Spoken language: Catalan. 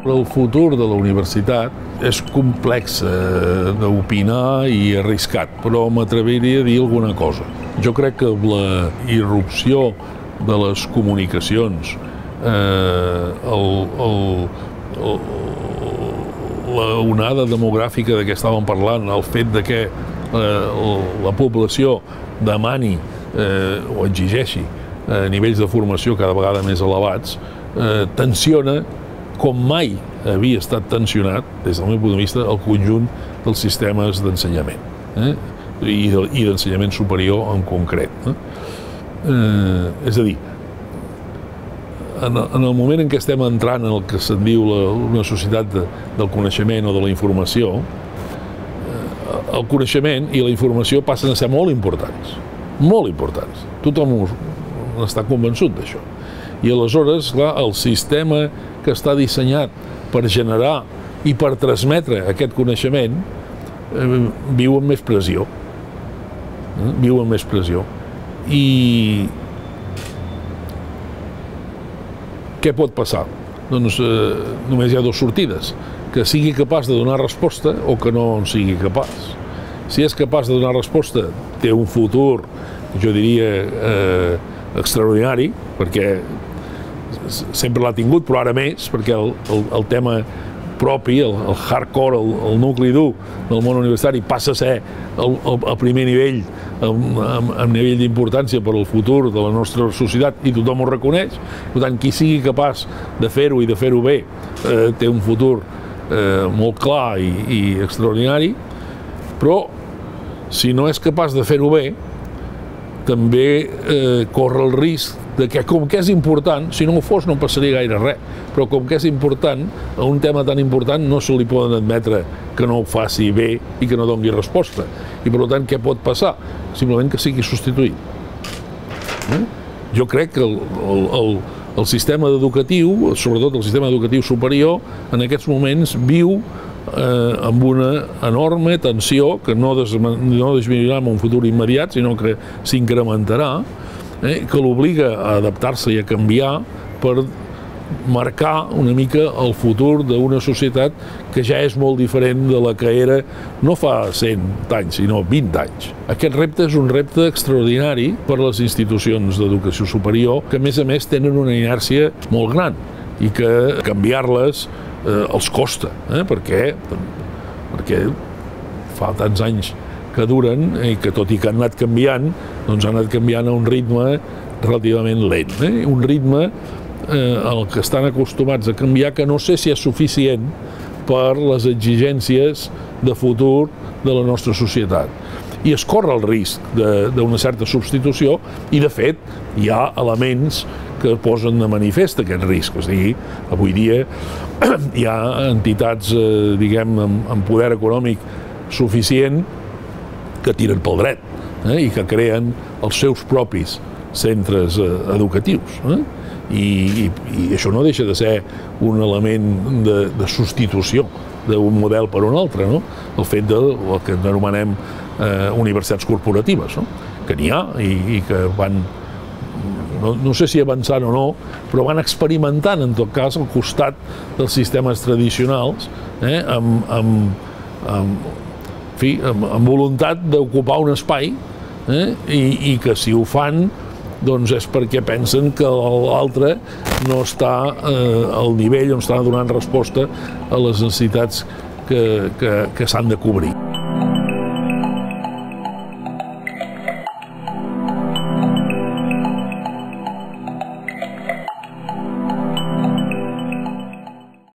El futur de la universitat és complex eh, d'opinar i arriscat, però m'atreviria a dir alguna cosa. Jo crec que la irrupció de les comunicacions, eh, el, el, el, la onada demogràfica de què estàvem parlant, el fet de que eh, la població demani eh, o exigeixi eh, nivells de formació cada vegada més elevats, eh, tensiona com mai havia estat tensionat, des del meu punt de vista, el conjunt dels sistemes d'ensenyament eh? i d'ensenyament superior en concret. Eh? Eh, és a dir, en, en el moment en què estem entrant en el que se'n diu la, una societat de, del coneixement o de la informació, eh, el coneixement i la informació passen a ser molt importants, molt importants. Tothom està convençut d'això. I aleshores, clar, el sistema que està dissenyat per generar i per transmetre aquest coneixement eh, viu amb més pressió. Eh? Viu amb més pressió. I què pot passar? Doncs eh, només hi ha dues sortides, que sigui capaç de donar resposta o que no en sigui capaç. Si és capaç de donar resposta, té un futur, jo diria, eh, extraordinari, perquè sempre l'ha tingut, però ara més, perquè el, el, el tema propi, el, el hardcore, el, el nucli dur del món universitari passa a ser el, el, el primer nivell, amb, amb, amb nivell d'importància per al futur de la nostra societat i tothom ho reconeix. Per tant, qui sigui capaç de fer-ho i de fer-ho bé eh, té un futur eh, molt clar i, i extraordinari, però si no és capaç de fer-ho bé, també eh, corre el risc de que com que és important, si no ho fos no passaria gaire res, però com que és important, a un tema tan important no se li poden admetre que no ho faci bé i que no dongui resposta. I per tant, què pot passar? Simplement que sigui substituït. Eh? Jo crec que el, el, el, el sistema educatiu, sobretot el sistema educatiu superior, en aquests moments viu eh, amb una enorme tensió que no, des, no disminuirà en un futur immediat, sinó que s'incrementarà, eh, que l'obliga a adaptar-se i a canviar per marcar una mica el futur d'una societat que ja és molt diferent de la que era no fa 100 anys, sinó 20 anys. Aquest repte és un repte extraordinari per a les institucions d'educació superior, que a més a més tenen una inèrcia molt gran i que canviar-les eh, els costa, eh, perquè, perquè fa tants anys que duren i que tot i que han anat canviant, doncs han anat canviant a un ritme relativament lent, eh? un ritme eh, el que estan acostumats a canviar que no sé si és suficient per les exigències de futur de la nostra societat. I es corre el risc d'una certa substitució i, de fet, hi ha elements que posen de manifest aquest risc. A dir, avui dia hi ha entitats, eh, diguem, amb, amb poder econòmic suficient que tiren pel dret eh, i que creen els seus propis centres eh, educatius. Eh? I, i, I això no deixa de ser un element de, de substitució d'un model per un altre, no? el fet de el que anomenem eh, universitats corporatives, no? que n'hi ha i, i que van no, no sé si avançant o no, però van experimentant, en tot cas, al costat dels sistemes tradicionals, eh, amb, amb, amb, fi, amb, amb voluntat d'ocupar un espai eh, i, i que si ho fan doncs és perquè pensen que l'altre no està eh, al nivell on està donant resposta a les necessitats que, que, que s'han de cobrir.